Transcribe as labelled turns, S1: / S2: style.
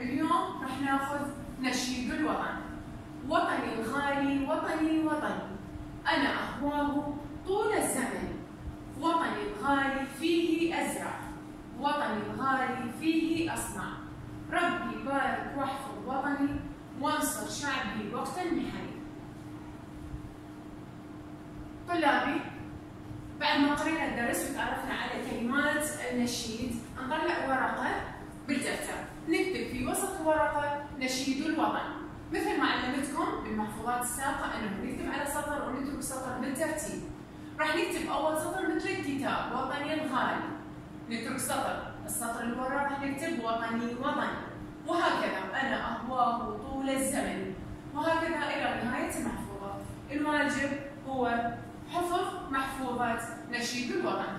S1: اليوم راح ناخذ نشيد الوطن. وطني الغالي وطني وطني أنا أهواه طول الزمن. وطني الغالي فيه أزرع. وطني الغالي فيه أصنع. ربي بارك واحفظ وطني وانصر شعبي وقت المحن طلابي بعد ما قرينا الدرس وتعرفنا على كلمات النشيد الورقة نشيد الوطن مثل ما علمتكم بالمحفوظات السابقة أنه نكتب على سطر ونترك سطر بالترتيب. راح نكتب أول سطر مثل الكتاب وطني الغالي نترك سطر السطر اللي وراه راح نكتب وطني وطني. وهكذا أنا أهواه طول الزمن. وهكذا إلى نهاية المحفوظة الواجب هو حفظ محفوظات نشيد الوطن